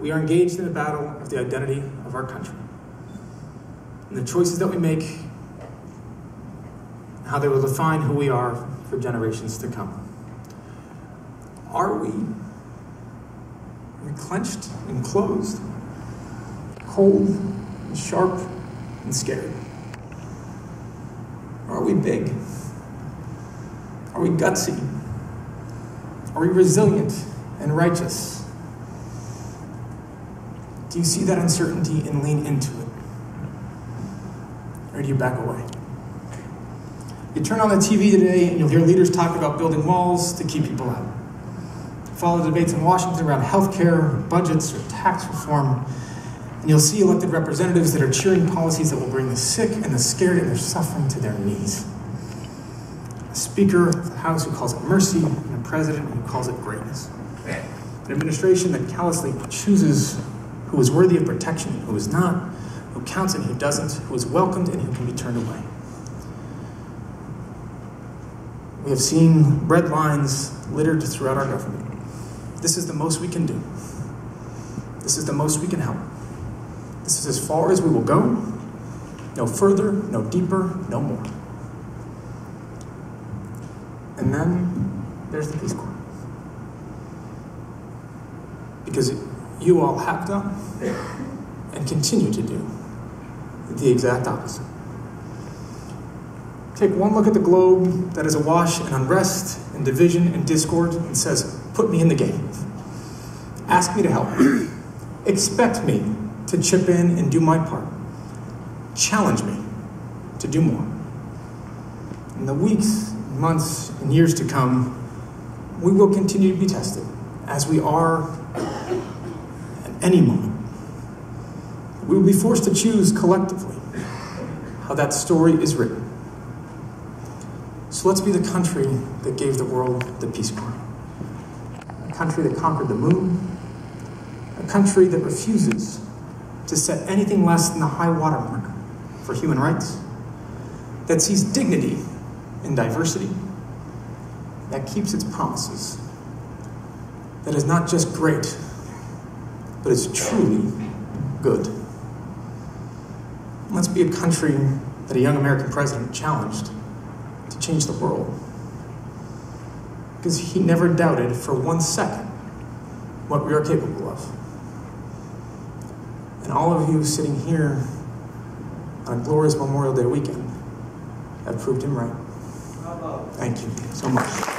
we are engaged in the battle of the identity of our country. And the choices that we make, how they will define who we are for generations to come. Are we, clenched and closed, cold and sharp and scared? Are we big? Are we gutsy? Are we resilient and righteous? Do you see that uncertainty and lean into it? Or do you back away? You turn on the TV today and you'll hear leaders talk about building walls to keep people out. Follow debates in Washington around health care, budgets, or tax reform, and you'll see elected representatives that are cheering policies that will bring the sick and the scared and their suffering to their knees. A speaker of the House who calls it mercy, and a president who calls it greatness. An administration that callously chooses who is worthy of protection who is not, who counts and who doesn't, who is welcomed and who can be turned away. We have seen red lines littered throughout our government. This is the most we can do. This is the most we can help. This is as far as we will go. No further, no deeper, no more. And then there's the Peace Corps. Because you all have done and continue to do the exact opposite. Take one look at the globe that is awash in unrest and division and discord and says, Put me in the game. Ask me to help. Expect me to chip in and do my part. Challenge me to do more. In the weeks, months, and years to come, we will continue to be tested, as we are any moment. We will be forced to choose collectively how that story is written. So let's be the country that gave the world the Peace Corps. A country that conquered the moon. A country that refuses to set anything less than the high watermark for human rights. That sees dignity in diversity. That keeps its promises. That is not just great, but it's truly good. Let's be a country that a young American president challenged to change the world. Because he never doubted for one second what we are capable of. And all of you sitting here on a glorious Memorial Day weekend have proved him right. Thank you so much.